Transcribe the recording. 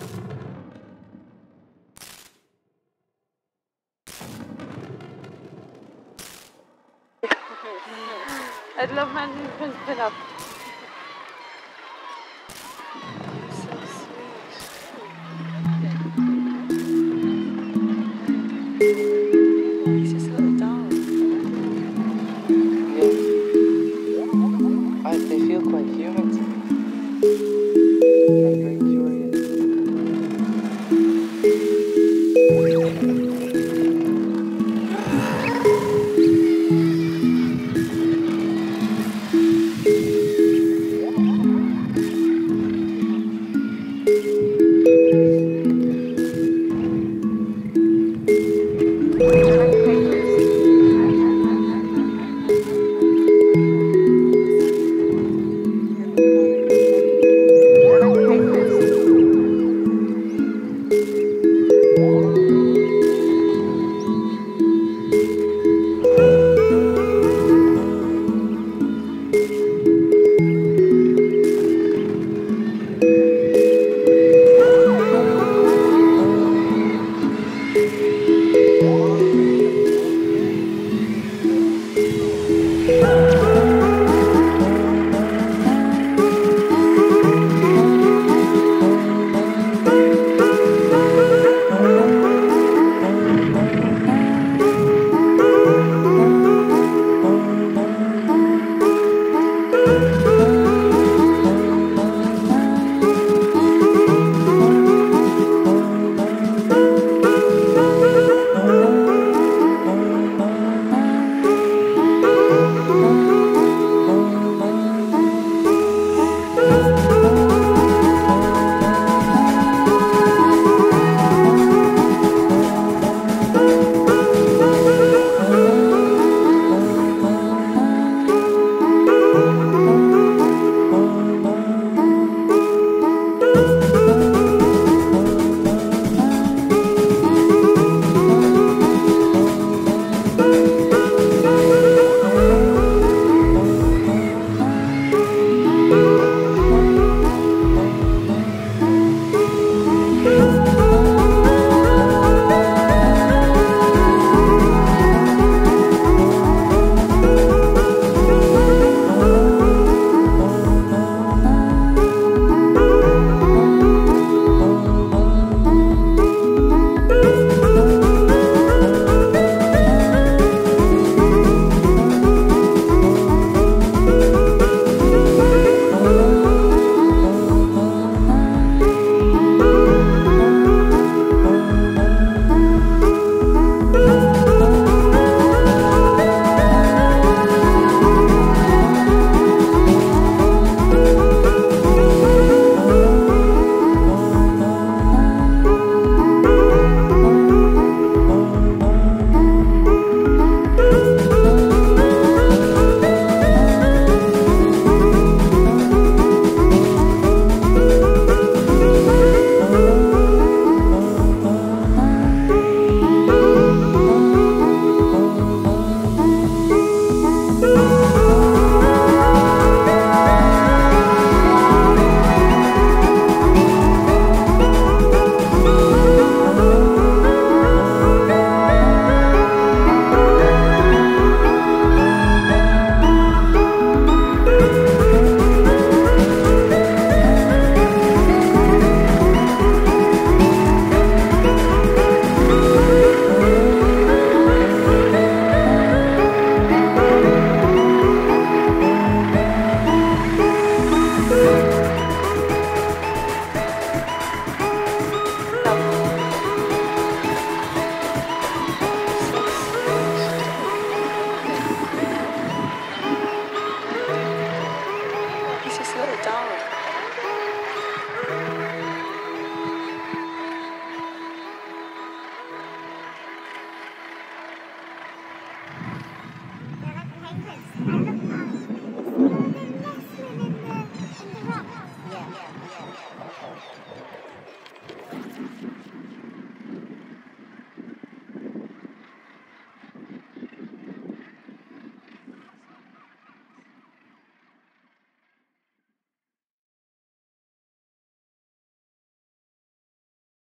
I'd love my new pin been up.